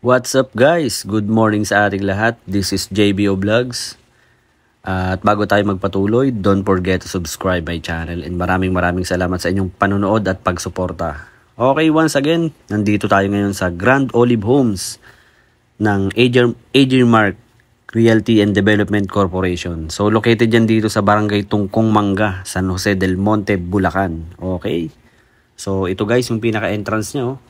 What's up guys? Good morning sa ating lahat. This is JBO Vlogs. Uh, at bago tayo magpatuloy, don't forget to subscribe my channel and maraming maraming salamat sa inyong panonood at pagsuporta. Okay, once again, nandito tayo ngayon sa Grand Olive Homes ng Ager Mark Realty and Development Corporation. So located yan dito sa Barangay Tungkong Manga, San Jose del Monte, Bulacan. Okay? So ito guys, yung pinaka-entrance nyo.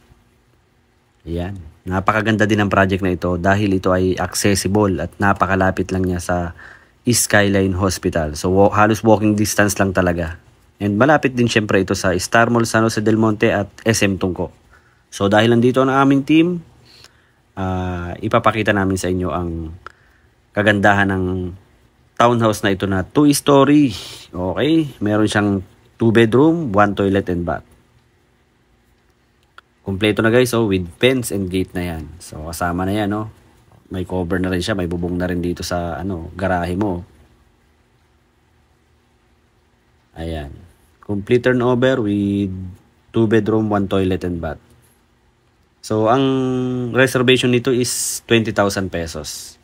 Ayan. Napakaganda din ng project na ito dahil ito ay accessible at napakalapit lang niya sa Skyline Hospital. So halos walking distance lang talaga. And malapit din syempre ito sa Star Mall San Jose del Monte at SM Tungko. So dahil nandito ang aming team, uh, ipapakita namin sa inyo ang kagandahan ng townhouse na ito na 2-story. Okay? Meron siyang 2 bedroom, 1 toilet and bath. Kompleto na guys, oh, with fence and gate na yan. So, kasama na yan, oh. May cover na rin siya, may bubong na rin dito sa, ano, garahe mo. Ayan. Complete turnover with 2 bedroom, 1 toilet and bath. So, ang reservation nito is 20,000 pesos.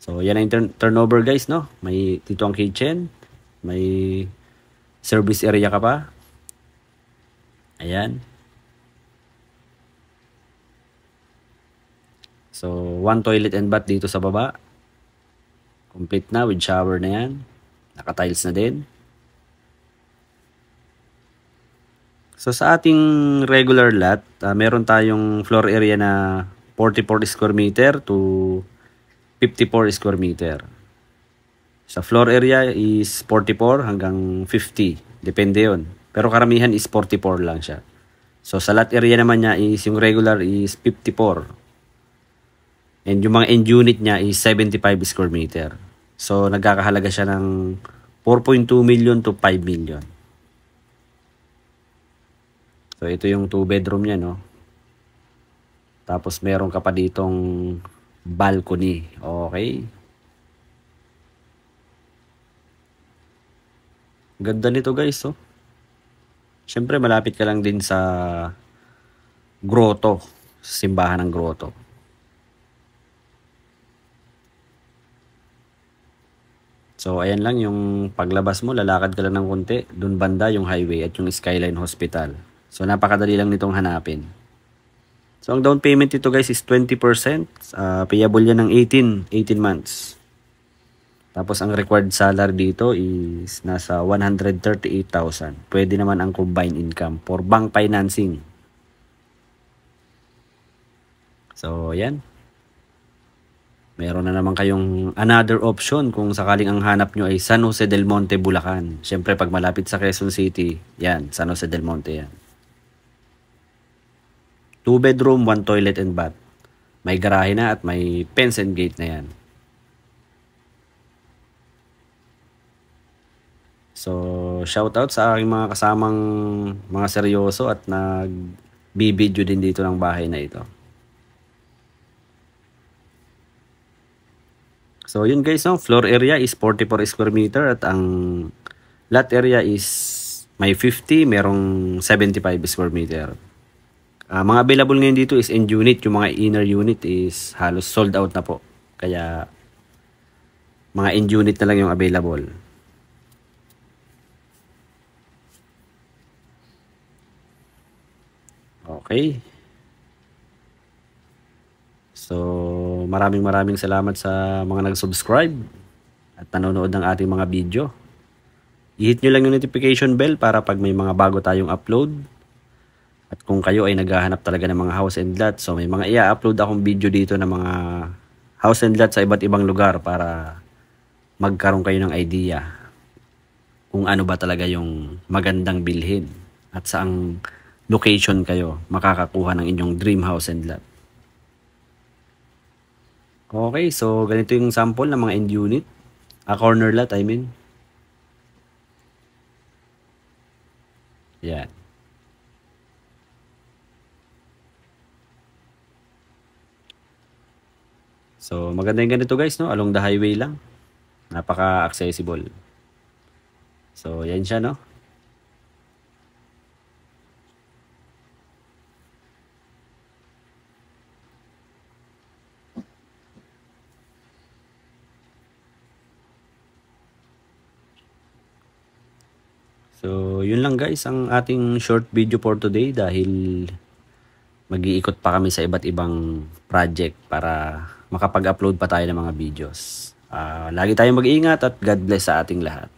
So, yan ang turn turnover guys, no? May dito ang kitchen. May service area ka pa. Ayan. So, one toilet and bath dito sa baba. Complete na with shower na yan. Naka-tiles na din. So, sa ating regular lot, uh, meron tayong floor area na 44 square meter to 54 square meter. Sa floor area is 44 hanggang 50. Depende yon. Pero karamihan is 44 lang siya. So, sa lot area naman niya is yung regular is 54. And yung mga end unit niya is 75 square meter. So, nagkakahalaga siya ng 4.2 million to 5 million. So, ito yung 2 bedroom niya, no? Tapos, meron ka pa ditong balcony. Okay? Ganda nito, guys, oh. Siyempre, malapit ka lang din sa grotto. Simbahan ng grotto. So, ayan lang yung paglabas mo, lalakad ka lang ng konti, dun banda yung highway at yung Skyline Hospital. So, napakadali lang nitong hanapin. So, ang down payment ito guys is 20%. Uh, payable yan ng 18, 18 months. Tapos, ang required salary dito is nasa 138,000. Pwede naman ang combined income for bank financing. So, yan meron na naman kayong another option kung sakaling ang hanap nyo ay San Jose del Monte, Bulacan. Siyempre, pag malapit sa Quezon City, yan, San Jose del Monte yan. Two bedroom, one toilet and bath. May garahe na at may fence and gate na yan. So, shout out sa aking mga kasamang mga seryoso at nag-video din dito ng bahay na ito. So yun guys, no? floor area is 44 square meter at ang lot area is may 50, merong 75 square meter. Uh, mga available ngayon dito is end unit, yung mga inner unit is halos sold out na po. Kaya mga end unit na lang yung available. Okay. So, maraming maraming salamat sa mga nag-subscribe at nanonood ng ating mga video. I-hit nyo lang yung notification bell para pag may mga bago tayong upload. At kung kayo ay naghahanap talaga ng mga house and lot, so may mga i-upload akong video dito ng mga house and lot sa iba't ibang lugar para magkaroon kayo ng idea kung ano ba talaga yung magandang bilhin at saang location kayo makakakuha ng inyong dream house and lot. Okay, so ganito yung sample ng mga end unit. A corner lot, I mean. Yan. So, maganda yung ganito guys, no? Along the highway lang. Napaka-accessible. So, yan siya, no? So, yun lang guys ang ating short video for today dahil mag-iikot pa kami sa iba't ibang project para makapag-upload pa tayo ng mga videos. Uh, lagi tayong mag-iingat at God bless sa ating lahat.